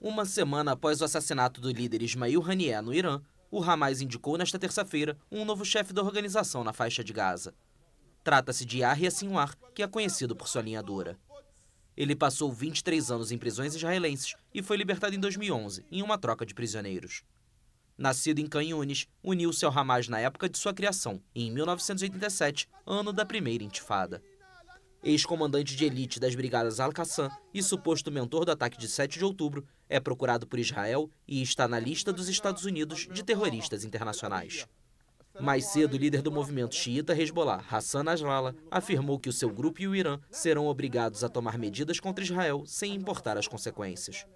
Uma semana após o assassinato do líder Ismail Haniyeh no Irã, o Hamas indicou nesta terça-feira um novo chefe da organização na faixa de Gaza. Trata-se de Yahya Sinwar, que é conhecido por sua linha dura. Ele passou 23 anos em prisões israelenses e foi libertado em 2011, em uma troca de prisioneiros. Nascido em Canhunes, uniu-se ao Hamas na época de sua criação, em 1987, ano da primeira intifada ex-comandante de elite das brigadas Al-Qassam e suposto mentor do ataque de 7 de outubro, é procurado por Israel e está na lista dos Estados Unidos de terroristas internacionais. Mais cedo, o líder do movimento xiita Hezbollah, Hassan Nasrallah, afirmou que o seu grupo e o Irã serão obrigados a tomar medidas contra Israel sem importar as consequências.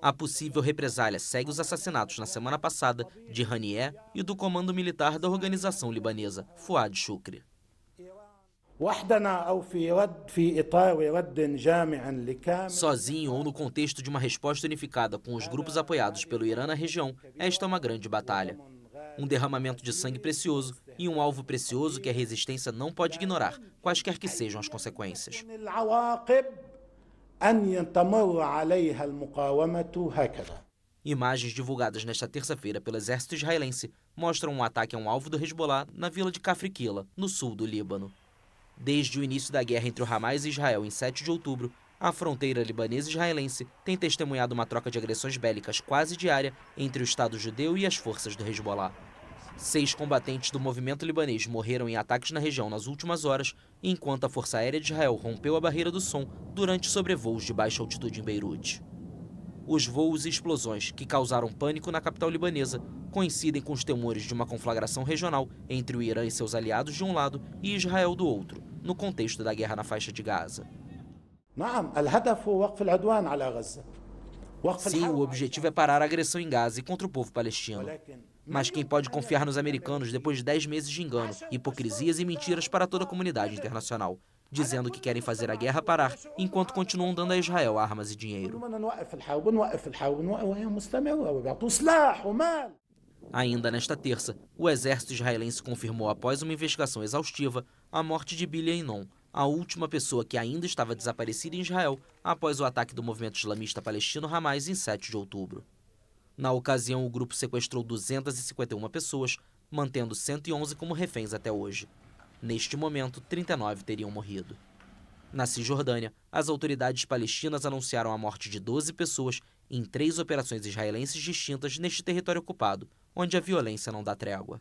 A possível represália segue os assassinatos na semana passada de Haniyeh e do comando militar da organização libanesa, Fuad Shukri. Sozinho ou no contexto de uma resposta unificada com os grupos apoiados pelo Irã na região, esta é uma grande batalha. Um derramamento de sangue precioso e um alvo precioso que a resistência não pode ignorar, quaisquer que sejam as consequências. Imagens divulgadas nesta terça-feira pelo exército israelense mostram um ataque a um alvo do Hezbollah na vila de Kafrikila, no sul do Líbano. Desde o início da guerra entre o Hamas e Israel em 7 de outubro, a fronteira libanesa-israelense tem testemunhado uma troca de agressões bélicas quase diária entre o Estado judeu e as forças do Hezbollah. Seis combatentes do movimento libanês morreram em ataques na região nas últimas horas, enquanto a Força Aérea de Israel rompeu a barreira do som durante sobrevoos de baixa altitude em Beirute. Os voos e explosões que causaram pânico na capital libanesa coincidem com os temores de uma conflagração regional entre o Irã e seus aliados de um lado e Israel do outro, no contexto da guerra na faixa de Gaza. Sim, o objetivo é parar a agressão em Gaza e contra o povo palestino. Mas quem pode confiar nos americanos depois de 10 meses de engano, hipocrisias e mentiras para toda a comunidade internacional? Dizendo que querem fazer a guerra parar, enquanto continuam dando a Israel armas e dinheiro. Ainda nesta terça, o exército israelense confirmou, após uma investigação exaustiva, a morte de Billy Einon, a última pessoa que ainda estava desaparecida em Israel após o ataque do movimento islamista palestino Hamas em 7 de outubro. Na ocasião, o grupo sequestrou 251 pessoas, mantendo 111 como reféns até hoje. Neste momento, 39 teriam morrido. Na Cisjordânia, as autoridades palestinas anunciaram a morte de 12 pessoas em três operações israelenses distintas neste território ocupado, onde a violência não dá trégua.